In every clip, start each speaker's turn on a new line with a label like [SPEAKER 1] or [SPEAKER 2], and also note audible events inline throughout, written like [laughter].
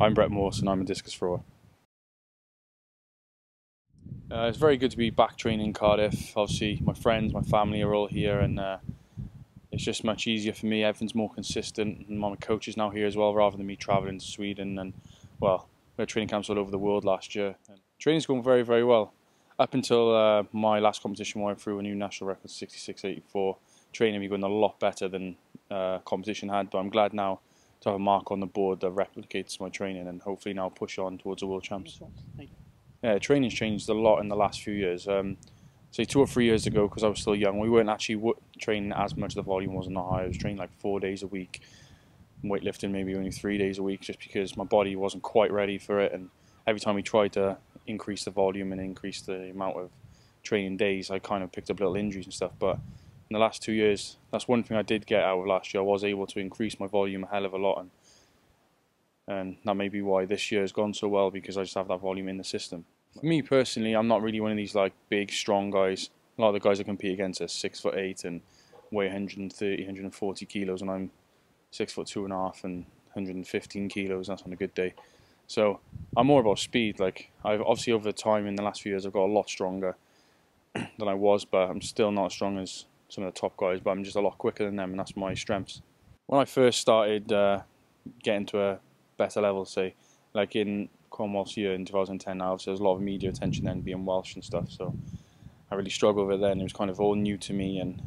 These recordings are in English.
[SPEAKER 1] I'm Brett Morse and I'm a discus thrower. Uh, it's very good to be back training in Cardiff. Obviously, my friends, my family are all here, and uh, it's just much easier for me. Everything's more consistent, and my coach is now here as well, rather than me travelling to Sweden. And well, we had training camps all over the world last year. And training's going very, very well. Up until uh, my last competition, where I threw a new national record, 66.84. Training me going a lot better than uh, competition had, but I'm glad now to have a mark on the board that replicates my training, and hopefully now push on towards the world champs yeah, training's changed a lot in the last few years. Um, say two or three years ago, because I was still young, we weren't actually training as much. The volume wasn't that high. I was training like four days a week, weightlifting maybe only three days a week, just because my body wasn't quite ready for it. And every time we tried to increase the volume and increase the amount of training days, I kind of picked up little injuries and stuff. But in the last two years, that's one thing I did get out of last year. I was able to increase my volume a hell of a lot, and and that may be why this year has gone so well because I just have that volume in the system. For me personally, I'm not really one of these like big, strong guys. A lot of the guys I compete against are six foot eight and weigh 130, 140 kilos, and I'm six foot two and a half and 115 kilos. That's on a good day. So I'm more about speed. Like I've obviously over the time in the last few years, I've got a lot stronger [clears throat] than I was, but I'm still not as strong as some of the top guys. But I'm just a lot quicker than them, and that's my strengths. When I first started uh, getting to a better level, say, like in Commonwealths year in 2010 now, so there's a lot of media attention then being Welsh and stuff, so I really struggled with it then. It was kind of all new to me, and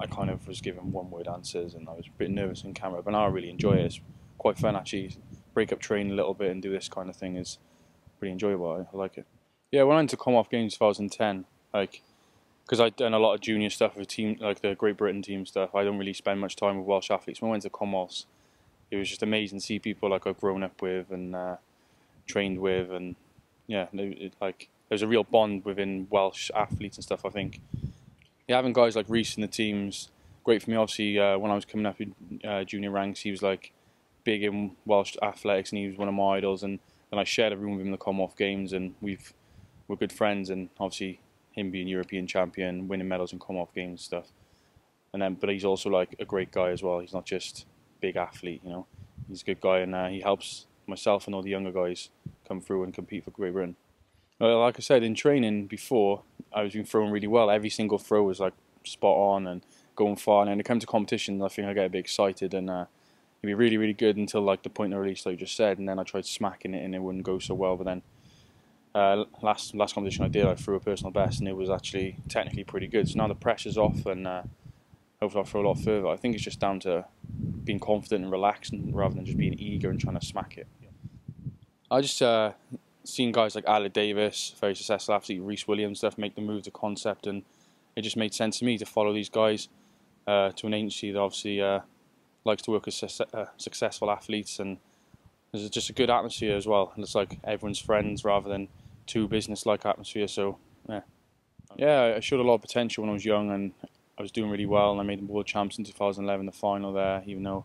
[SPEAKER 1] I kind of was given one word answers, and I was a bit nervous in camera, but now I really enjoy it. It's quite fun actually. Break up training a little bit and do this kind of thing is pretty enjoyable. I, like it. Yeah, when I went to Commonwealth Games 2010, like, because I'd done a lot of junior stuff with team, like the Great Britain team stuff, I don't really spend much time with Welsh athletes. When I went to Commonwealths, it was just amazing to see people like I've grown up with and uh, trained with, and yeah, it, like there's a real bond within Welsh athletes and stuff. I think yeah, having guys like Rhys in the teams great for me. Obviously, uh, when I was coming up in uh, junior ranks, he was like big in Welsh athletics, and he was one of my idols. And then I shared a room with him in the Commonwealth Games, and we've we're good friends. And obviously, him being European champion, winning medals in Commonwealth Games and stuff. And then, but he's also like a great guy as well. He's not just big athlete, you know. He's a good guy, and uh, he helps myself and all the younger guys come through and compete for Great Britain. Well, like I said, in training before, I was been throwing really well. Every single throw was like spot on and going far. And then it come to competition, I think I get a bit excited and uh, it'd be really, really good until like the point of release, like you just said. And then I tried smacking it and it wouldn't go so well. But then uh, last last competition I did, I threw a personal best and it was actually technically pretty good. So now the pressure's off and uh, hopefully I'll throw a lot further. I think it's just down to being confident and relaxed rather than just being eager and trying to smack it. I just uh, seen guys like Aled Davies, very successful athlete, Rhys Williams stuff, make the move to concept, and it just made sense to me to follow these guys uh, to an agency that obviously uh, likes to work with su uh, successful athletes, and there's just a good atmosphere as well. And it's like everyone's friends rather than too business-like atmosphere. So yeah, yeah, I showed a lot of potential when I was young, and I was doing really well, and I made the world champs in 2011, the final there, even though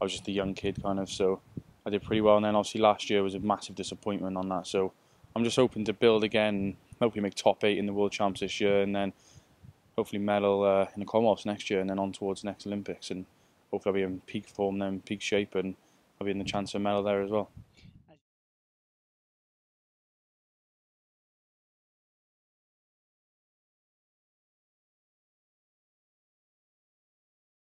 [SPEAKER 1] I was just a young kid, kind of. So I did pretty well, and then obviously last year was a massive disappointment on that. So I'm just hoping to build again, hopefully make top eight in the world champs this year, and then hopefully medal uh, in the Commonwealths next year, and then on towards next Olympics, and hopefully I'll be in peak form, then peak shape, and I'll be in the chance of medal there as well.